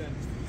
Thanks.